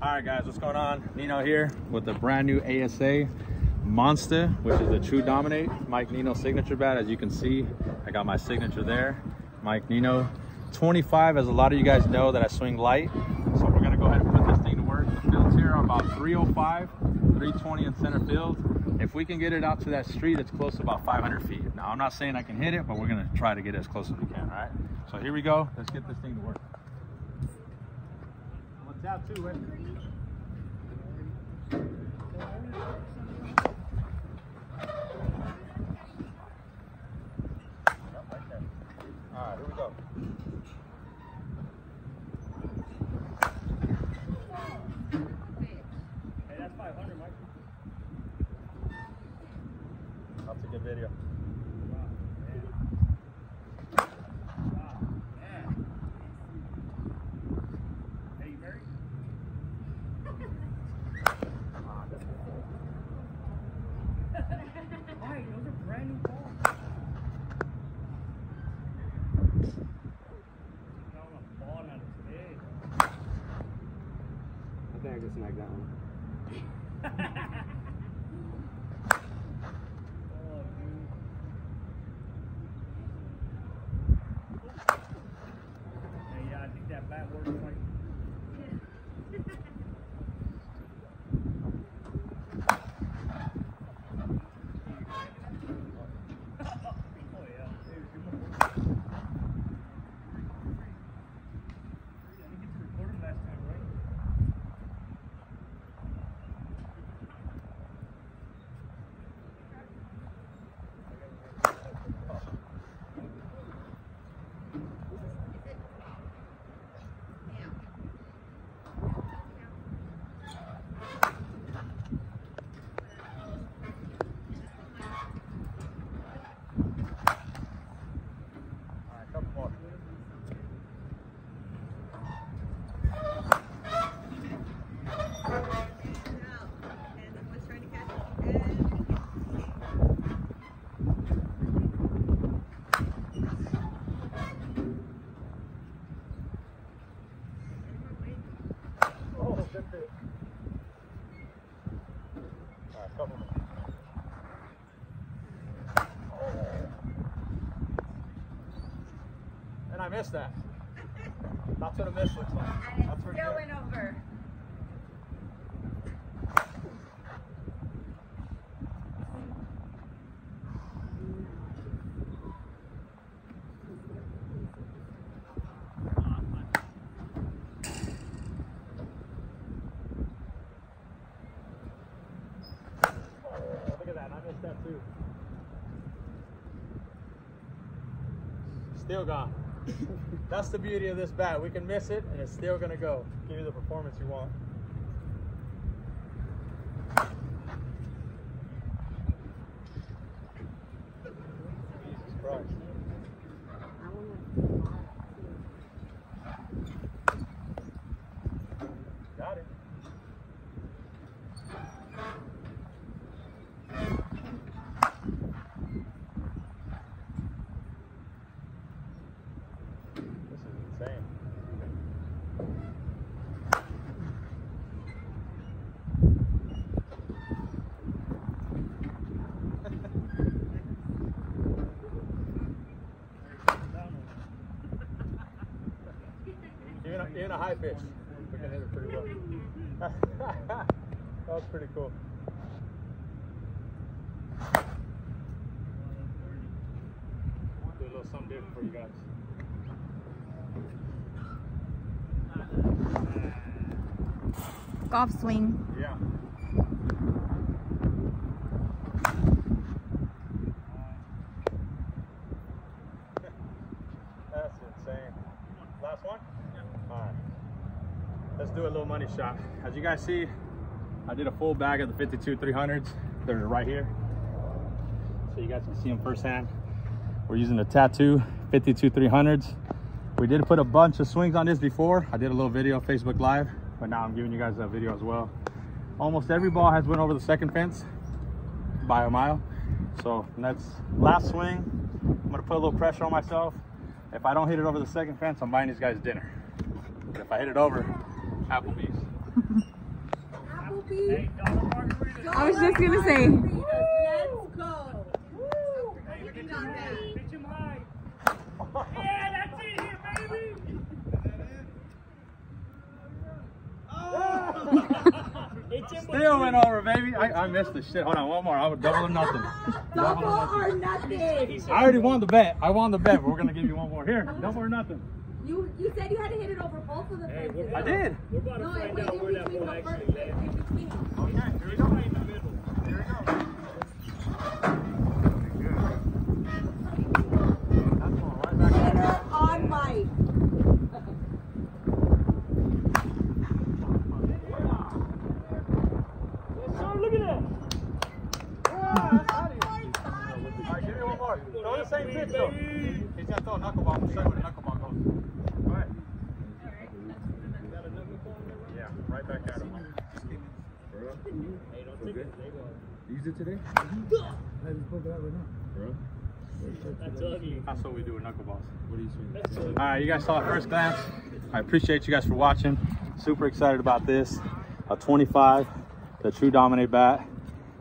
All right, guys, what's going on? Nino here with the brand new ASA Monsta, which is a true dominate Mike Nino signature bat. As you can see, I got my signature there. Mike Nino, 25, as a lot of you guys know that I swing light. So we're gonna go ahead and put this thing to work. The fields here are about 305, 320 in center field. If we can get it out to that street, it's close to about 500 feet. Now, I'm not saying I can hit it, but we're gonna try to get it as close as we can, all right? So here we go. Let's get this thing to work. What's out? All right, here we go. Hey, that's 500, Mike. That's a video. Wow, man. Wow, man. Hey, you married? Mike, those are brand new balls. Got on a ball out of big. I can snag that one. Oh, dude. Hey, yeah, I think that bat works like. Oh, yeah. Hey, you want- I didn't get to record him last time, right? All right, couple more. Oh, good fit. All right, couple more. And I missed that. That's what a miss looks like. And That's it pretty still good. went over. Look at that, I missed that too. Still gone. That's the beauty of this bat. We can miss it and it's still gonna go. Give you the performance you want. Jesus Christ. Got it. This is insane. Even, a, even a high pitch, we can hit it pretty well. that was pretty cool. Do a little something different for you guys. Golf swing. Yeah. That's insane. Last one? All right. Let's do a little money shot. As you guys see, I did a full bag of the 52 300s. They're right here. So you guys can see them firsthand. We're using the Tattoo 52 300s. We did put a bunch of swings on this before. I did a little video Facebook Live, but now I'm giving you guys that video as well. Almost every ball has went over the second fence by a mile. So that's last swing. I'm gonna put a little pressure on myself. If I don't hit it over the second fence, I'm buying these guys dinner. But if I hit it over, Applebee's. Kobe. Hey, dollar margarita. I was just gonna say. Margaritas. Let's go. Hey, pitch him high. Pitch him high. Yeah, that's it here, baby. It's Still went over, baby. I, I missed the shit. Hold on, one more. I would double or nothing. Double Double or or nothing. I already won the bet. I won the bet, but we're gonna give you one more. Here, double or nothing. You you said you had to hit it over both of the Hey, fences. I did. We're about to No, find wait, out in where that between ball the first, actually landed. in between. Okay, here we It's go. right in the middle. Here we go. That's going right back Hit there. her on mic. Sir, look at that. All right, give me one more. Throw the same pitch though. He's gonna throw a knuckleball. I'm gonna show you where the knuckleball goes. Go ahead. Yeah, right back at him. Hey, don't take it. They won't. Use it today? That's ugly. That's what we do with knuckleballs. What do you swing? That's. All right, you guys saw at first glance. I appreciate you guys for watching. Super excited about this. A 25, the True Dominate bat.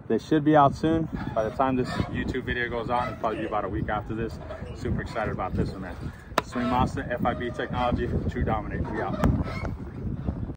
They should be out soon. By the time this YouTube video goes on, it'll probably be about a week after this. Super excited about this one, man. Swing Monsta, FIB technology, True Dominate. We out.